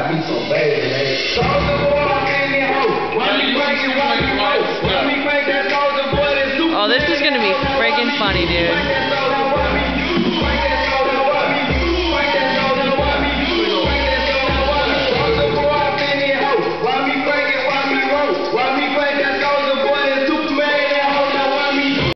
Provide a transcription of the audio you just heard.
cause I got me some baby, man. Soldier boy, I'm in there, ho. Why me crank it, why me roll? Why me crank that soldier boy, that's super Oh, this is gonna be freaking funny, dude.